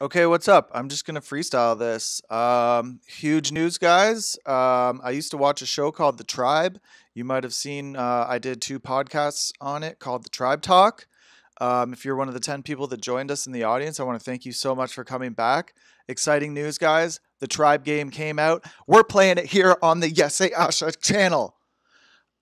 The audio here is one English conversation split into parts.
Okay, what's up? I'm just gonna freestyle this. Um, huge news, guys. Um, I used to watch a show called The Tribe. You might have seen. Uh, I did two podcasts on it called The Tribe Talk. Um, if you're one of the ten people that joined us in the audience, I want to thank you so much for coming back. Exciting news, guys. The Tribe game came out. We're playing it here on the Yes Asha channel.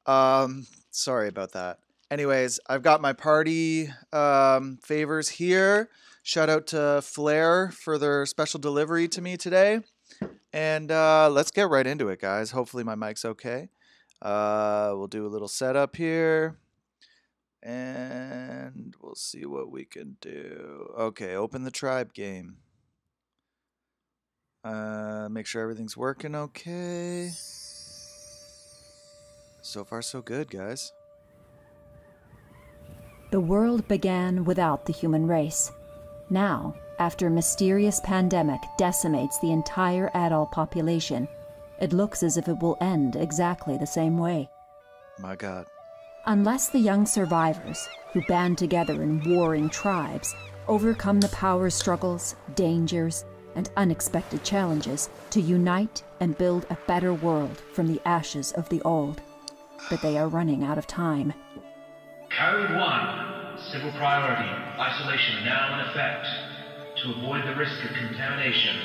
Um, sorry about that. Anyways, I've got my party um, favors here. Shout out to Flair for their special delivery to me today. And uh, let's get right into it, guys. Hopefully, my mic's okay. Uh, we'll do a little setup here. And we'll see what we can do. Okay, open the tribe game. Uh, make sure everything's working okay. So far, so good, guys. The world began without the human race. Now, after a mysterious pandemic decimates the entire adult population, it looks as if it will end exactly the same way. My God. Unless the young survivors, who band together in warring tribes, overcome the power struggles, dangers, and unexpected challenges to unite and build a better world from the ashes of the old. But they are running out of time. Code 1. Civil priority. Isolation now in effect. To avoid the risk of contamination,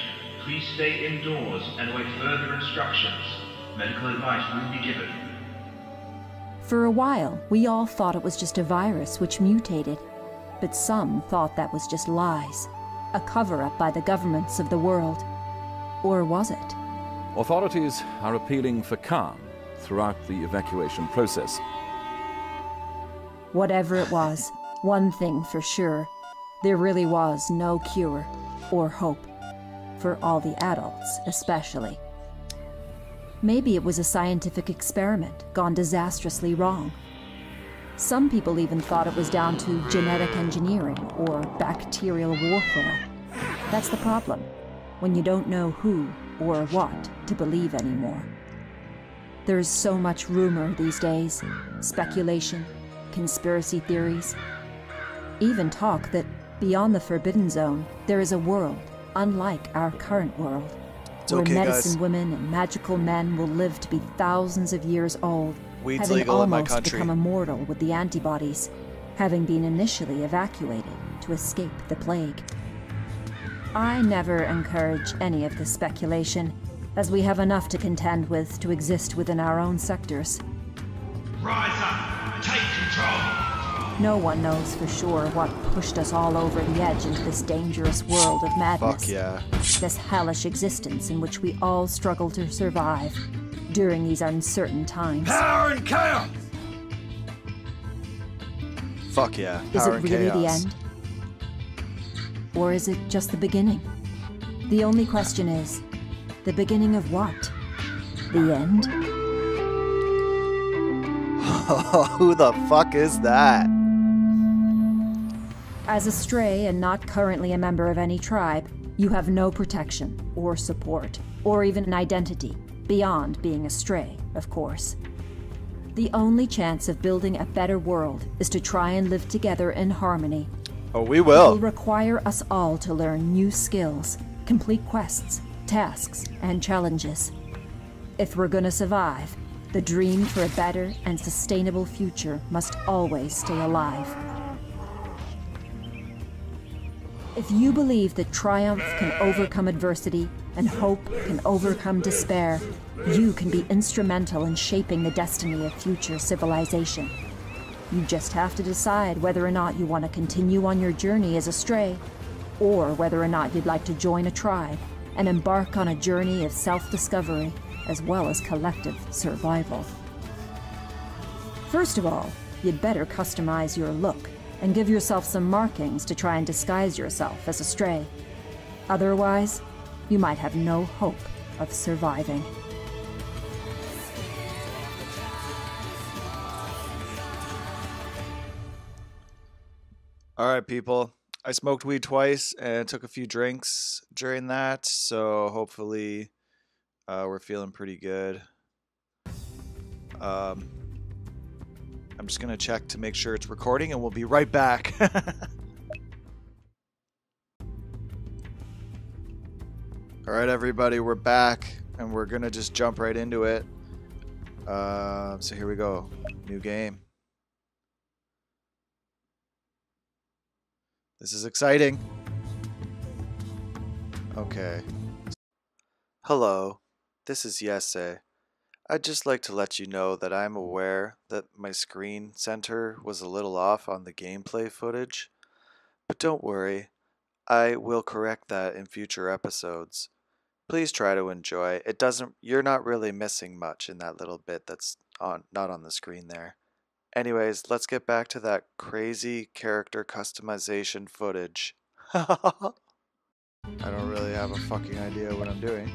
please stay indoors and await further instructions. Medical advice will be given. For a while, we all thought it was just a virus which mutated, but some thought that was just lies, a cover up by the governments of the world. Or was it? Authorities are appealing for calm throughout the evacuation process. Whatever it was, one thing for sure there really was no cure or hope, for all the adults especially. Maybe it was a scientific experiment gone disastrously wrong. Some people even thought it was down to genetic engineering or bacterial warfare. That's the problem, when you don't know who or what to believe anymore. There's so much rumor these days speculation, conspiracy theories, even talk that beyond the Forbidden Zone, there is a world unlike our current world, It's where okay, medicine guys. women and magical men will live to be thousands of years old, Weed's having legal in my almost country. become immortal with the antibodies, having been initially evacuated to escape the plague. I never encourage any of this speculation, as we have enough to contend with to exist within our own sectors. Rise up! Take control! No one knows for sure what pushed us all over the edge into this dangerous world of madness. Fuck yeah. This hellish existence in which we all struggle to survive during these uncertain times. Power and chaos! Fuck yeah. Power Is it and really the end? Or is it just the beginning? The only question is the beginning of what? The end? Who the fuck is that? As a stray and not currently a member of any tribe, you have no protection, or support, or even an identity, beyond being a stray, of course. The only chance of building a better world is to try and live together in harmony. Oh, we will. It will require us all to learn new skills, complete quests, tasks, and challenges. If we're gonna survive, the dream for a better and sustainable future must always stay alive. If you believe that triumph can overcome adversity and hope can overcome despair, you can be instrumental in shaping the destiny of future civilization. You just have to decide whether or not you want to continue on your journey as a stray, or whether or not you'd like to join a tribe and embark on a journey of self discovery as well as collective survival. First of all, you'd better customize your look and give yourself some markings to try and disguise yourself as a stray. Otherwise, you might have no hope of surviving. All right, people. I smoked weed twice and took a few drinks during that, so hopefully uh, we're feeling pretty good. Um, I'm just gonna check to make sure it's recording, and we'll be right back. All right, everybody, we're back, and we're gonna just jump right into it. Uh, so here we go, new game. This is exciting. Okay. Hello, this is Yessay. I'd just like to let you know that I'm aware that my screen center was a little off on the gameplay footage, but don't worry, I will correct that in future episodes. Please try to enjoy. It doesn't you're not really missing much in that little bit that's on not on the screen there. Anyways, let's get back to that crazy character customization footage. I don't really have a fucking idea what I'm doing.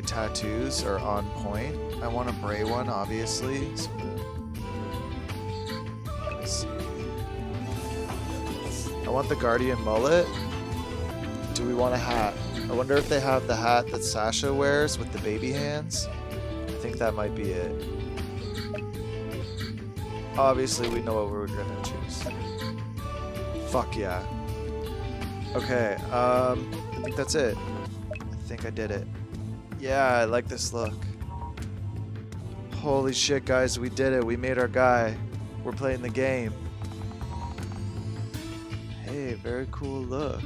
My tattoos are on point. I want a Bray one, obviously. So. I want the Guardian mullet. Do we want a hat? I wonder if they have the hat that Sasha wears with the baby hands. I think that might be it. Obviously, we know what we're gonna choose. Fuck yeah. Okay, um, I think that's it. I think I did it. Yeah, I like this look. Holy shit, guys, we did it. We made our guy. We're playing the game. Hey, very cool look.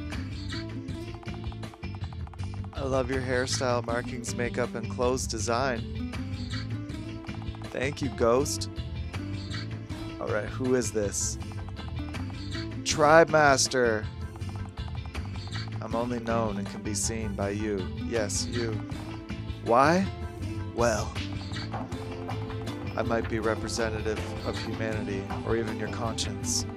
I love your hairstyle, markings, makeup, and clothes design. Thank you, Ghost. Alright, who is this? Tribe Master! I'm only known and can be seen by you. Yes, you. Why? Well, I might be representative of humanity, or even your conscience.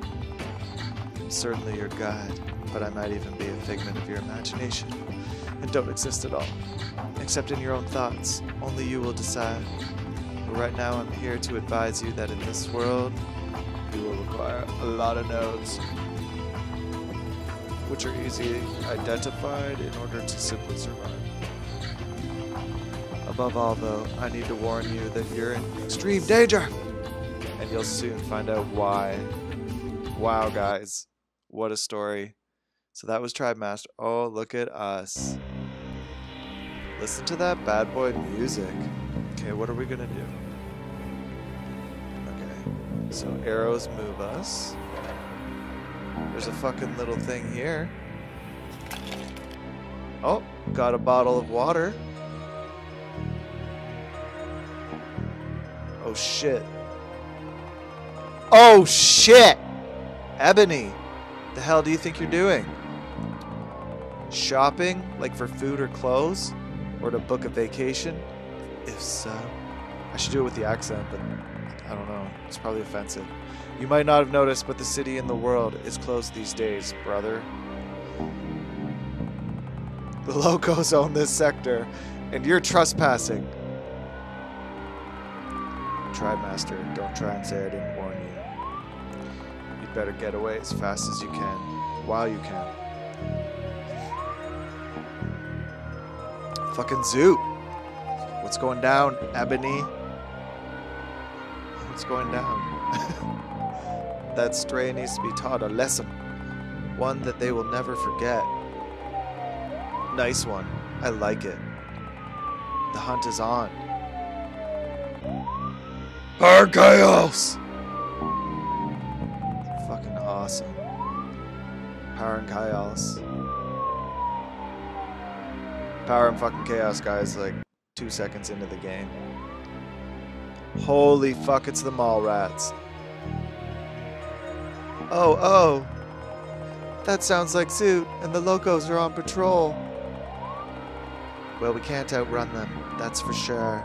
I'm certainly your guide, but I might even be a figment of your imagination, and don't exist at all. Except in your own thoughts. Only you will decide. But right now I'm here to advise you that in this world, you will require a lot of nodes, which are easily identified in order to simply survive. Above all, though, I need to warn you that you're in extreme danger! And you'll soon find out why. Wow, guys. What a story. So that was Tribe Master. Oh, look at us. Listen to that bad boy music. Okay, what are we gonna do? Okay, so arrows move us. There's a fucking little thing here. Oh, got a bottle of water. Oh shit. Oh shit! Ebony, the hell do you think you're doing? Shopping, like for food or clothes? Or to book a vacation? If so, I should do it with the accent, but I don't know. It's probably offensive. You might not have noticed, but the city in the world is closed these days, brother. The locals own this sector, and you're trespassing. Tribe Master, don't try and say I didn't warn you. You'd better get away as fast as you can, while you can. Fucking Zoot. What's going down, Ebony? What's going down? that stray needs to be taught a lesson. One that they will never forget. Nice one. I like it. The hunt is on. Archaeos! Fucking awesome. Power and chaos. Power and fucking chaos, guys, like two seconds into the game. Holy fuck, it's the mall rats. Oh, oh. That sounds like Zoot, and the locos are on patrol. Well, we can't outrun them, that's for sure.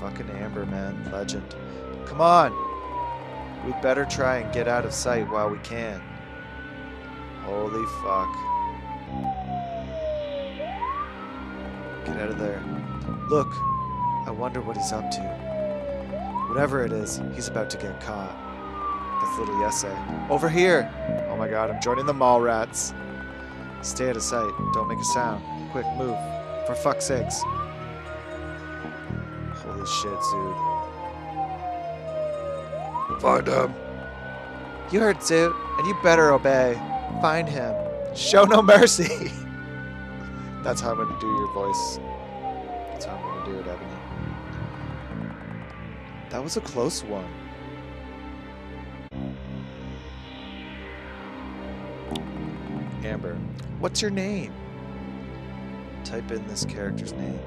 Fucking Amber, man. Legend. Come on! We'd better try and get out of sight while we can. Holy fuck. Get out of there. Look, I wonder what he's up to. Whatever it is, he's about to get caught. That's little Yessay. Over here! Oh my god, I'm joining the mall rats. Stay out of sight. Don't make a sound. Quick, move. For fuck's sakes. Shit, Zoot. Find him. You heard Zoot, and you better obey. Find him. Show no mercy. That's how I'm gonna do your voice. That's how I'm gonna do it, Ebony. That was a close one. Amber, what's your name? Type in this character's name.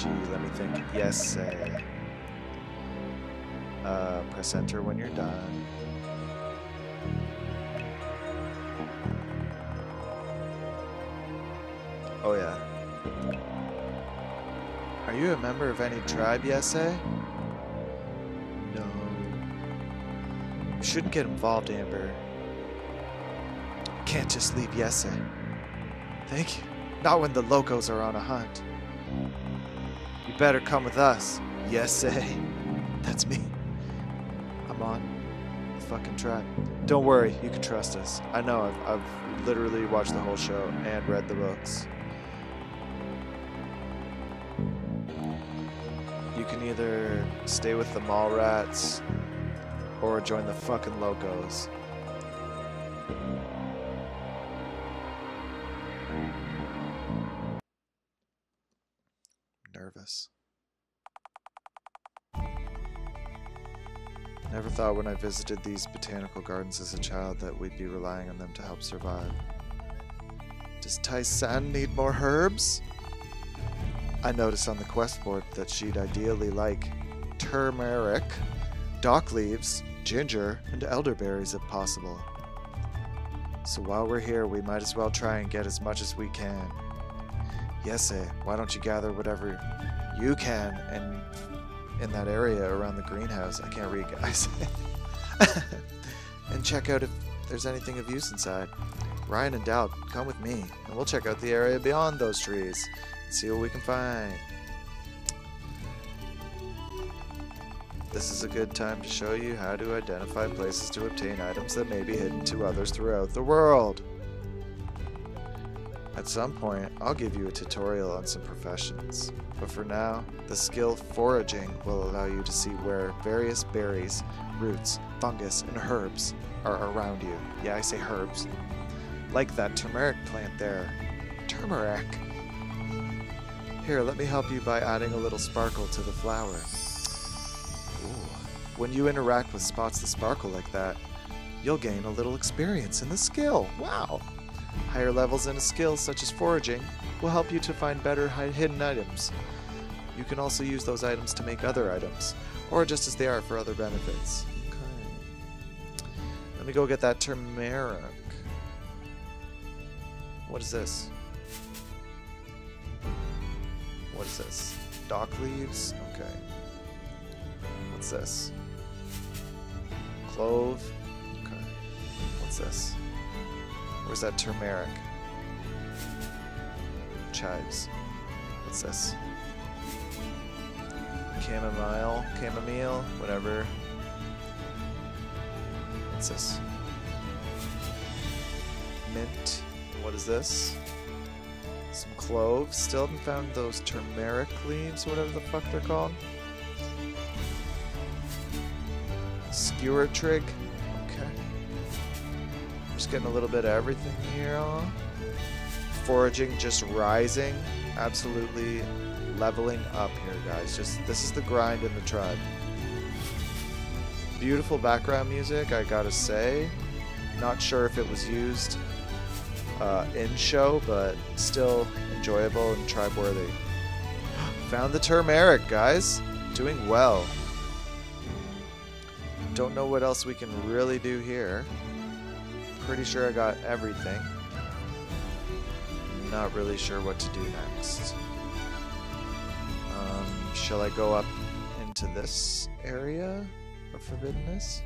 Gee, let me think. Yes, say. Uh, press enter when you're done. Oh yeah. Are you a member of any tribe, Yessay? No. You shouldn't get involved, Amber. Can't just leave Yessay. Thank you. Not when the locos are on a hunt. Better come with us. Yessay. Eh? That's me. I'm on the fucking track. Don't worry, you can trust us. I know, I've, I've literally watched the whole show and read the books. You can either stay with the mall rats or join the fucking locos. Nervous. Never thought when I visited these botanical gardens as a child that we'd be relying on them to help survive. Does Tai-San need more herbs? I noticed on the quest board that she'd ideally like turmeric, dock leaves, ginger, and elderberries if possible. So while we're here, we might as well try and get as much as we can. Yes, eh, why don't you gather whatever you can and in that area around the greenhouse. I can't read, guys. and check out if there's anything of use inside. Ryan and Doubt, come with me, and we'll check out the area beyond those trees and see what we can find. This is a good time to show you how to identify places to obtain items that may be hidden to others throughout the world. At some point, I'll give you a tutorial on some professions, but for now, the skill foraging will allow you to see where various berries, roots, fungus, and herbs are around you. Yeah, I say herbs. Like that turmeric plant there. Turmeric! Here, let me help you by adding a little sparkle to the flower. Ooh. When you interact with spots that sparkle like that, you'll gain a little experience in the skill. Wow! Higher levels in a skill, such as foraging, will help you to find better hidden items. You can also use those items to make other items, or just as they are for other benefits. Okay. Let me go get that turmeric. What is this? What is this? Dock leaves? Okay. What's this? Clove? Okay. What's this? Where's that turmeric? Chives. What's this? Chamomile, chamomile, whatever. What's this? Mint. What is this? Some cloves. Still haven't found those turmeric leaves, whatever the fuck they're called. Skewer trig. Just getting a little bit of everything here. Foraging just rising. Absolutely leveling up here, guys. Just this is the grind in the tribe. Beautiful background music, I gotta say. Not sure if it was used uh, in show, but still enjoyable and tribe worthy. Found the turmeric, guys. Doing well. Don't know what else we can really do here. Pretty sure I got everything. Not really sure what to do next. Um, shall I go up into this area of forbiddenness?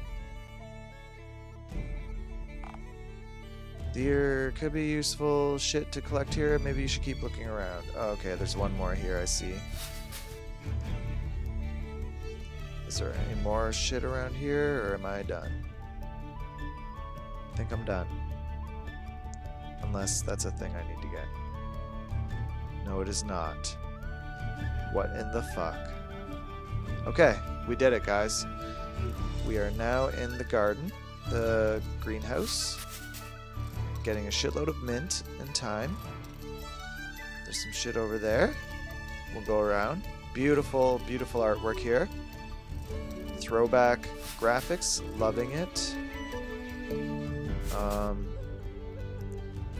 Deer could be useful shit to collect here. Maybe you should keep looking around. Oh, okay, there's one more here, I see. Is there any more shit around here, or am I done? I think I'm done. Unless that's a thing I need to get. No, it is not. What in the fuck? Okay, we did it, guys. We are now in the garden. the greenhouse. Getting a shitload of mint and thyme. There's some shit over there. We'll go around. Beautiful, beautiful artwork here. Throwback graphics, loving it. Um,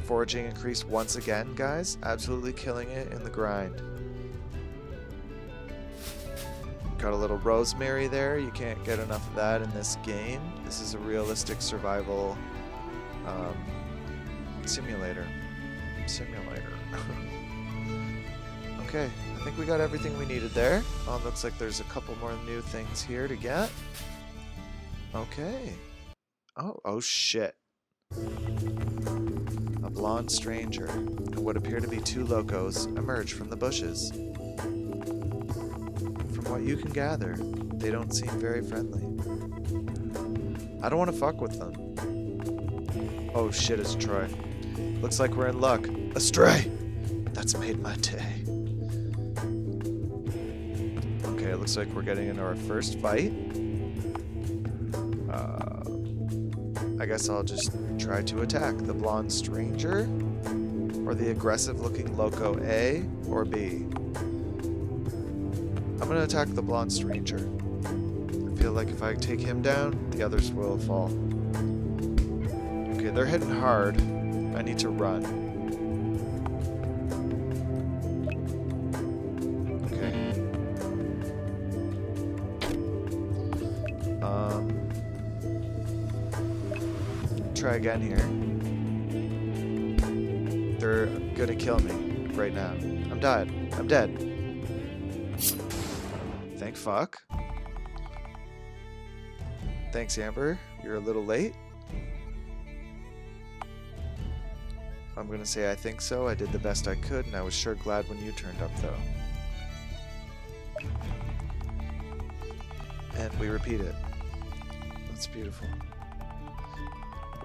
foraging increased once again, guys. Absolutely killing it in the grind. Got a little rosemary there. You can't get enough of that in this game. This is a realistic survival um, simulator. Simulator. okay, I think we got everything we needed there. Um, looks like there's a couple more new things here to get. Okay. Oh, oh shit. A blonde stranger and what appear to be two locos emerge from the bushes. From what you can gather, they don't seem very friendly. I don't want to fuck with them. Oh shit, it's Troy. Looks like we're in luck. A stray! That's made my day. Okay, it looks like we're getting into our first fight. Uh, I guess I'll just try to attack the blonde stranger, or the aggressive looking loco A or B. I'm gonna attack the blonde stranger. I feel like if I take him down, the others will fall. Okay, they're hitting hard. I need to run. Try again here. They're gonna kill me right now. I'm dead. I'm dead. Thank fuck. Thanks, Amber. You're a little late. I'm gonna say I think so. I did the best I could, and I was sure glad when you turned up, though. And we repeat it. That's beautiful.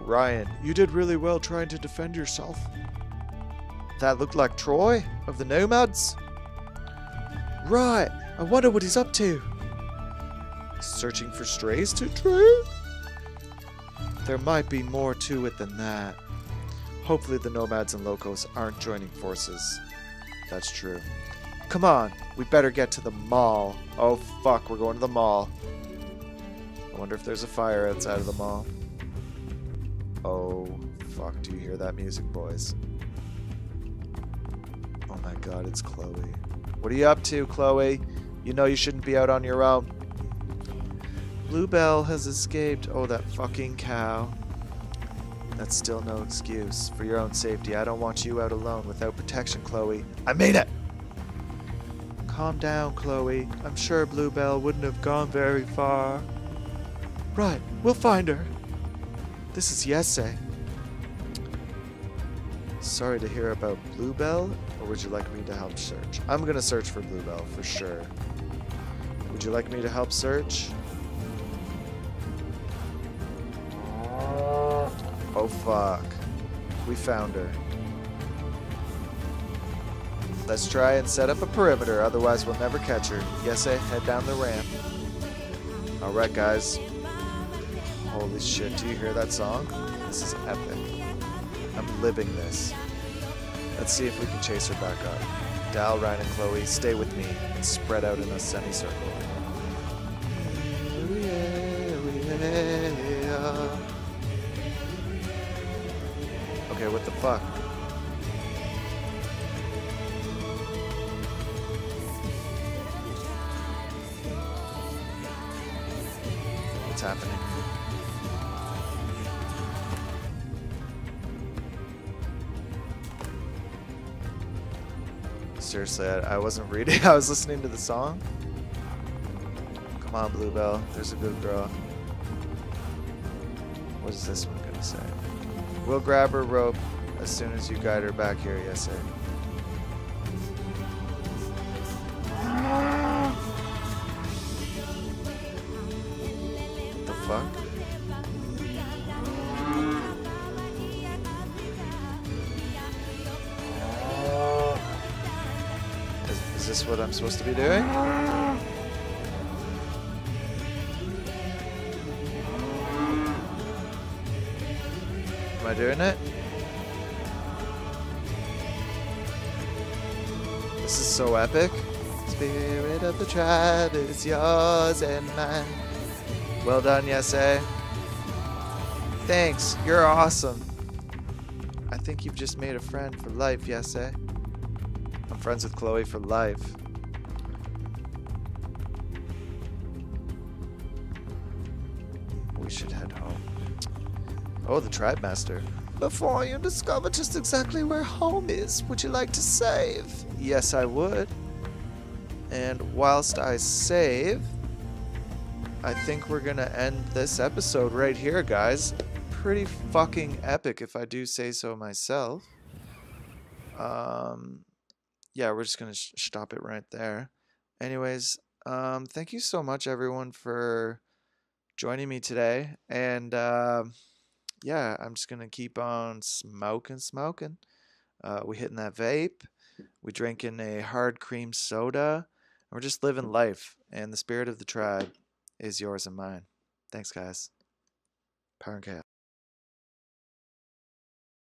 Ryan, you did really well trying to defend yourself. That looked like Troy of the Nomads? Right, I wonder what he's up to. Searching for strays to trade? There might be more to it than that. Hopefully the Nomads and Locos aren't joining forces. That's true. Come on, we better get to the mall. Oh fuck, we're going to the mall. I wonder if there's a fire outside of the mall. Oh fuck, do you hear that music, boys? Oh my god, it's Chloe. What are you up to, Chloe? You know you shouldn't be out on your own. Bluebell has escaped. Oh, that fucking cow. That's still no excuse. For your own safety, I don't want you out alone without protection, Chloe. I mean it! Calm down, Chloe. I'm sure Bluebell wouldn't have gone very far. Right, we'll find her. This is Yessay. Sorry to hear about Bluebell, or would you like me to help search? I'm gonna search for Bluebell for sure. Would you like me to help search? Oh fuck. We found her. Let's try and set up a perimeter, otherwise we'll never catch her. Yes? Head down the ramp. Alright, guys. Holy shit, do you hear that song? This is epic. I'm living this. Let's see if we can chase her back up. Dal, Ryan, and Chloe, stay with me and spread out in a semicircle. Okay, what the fuck? Seriously, I, I wasn't reading. I was listening to the song. Come on, Bluebell. There's a good girl. What is this one gonna say? We'll grab her rope as soon as you guide her back here, yes, sir. Supposed to be doing? Am I doing it? This is so epic. Spirit of the tribe is yours and mine. Well done, Yessay. Thanks, you're awesome. I think you've just made a friend for life, Yessay. I'm friends with Chloe for life. Oh, the Tribe Master. Before you discover just exactly where home is, would you like to save? Yes, I would. And whilst I save, I think we're gonna end this episode right here, guys. Pretty fucking epic, if I do say so myself. Um, yeah, we're just gonna stop it right there. Anyways, um, thank you so much, everyone, for joining me today. And um yeah, I'm just gonna keep on smoking, smoking. Uh, we hitting that vape. We drinking a hard cream soda. And we're just living life. And the spirit of the tribe is yours and mine. Thanks, guys. Power and chaos.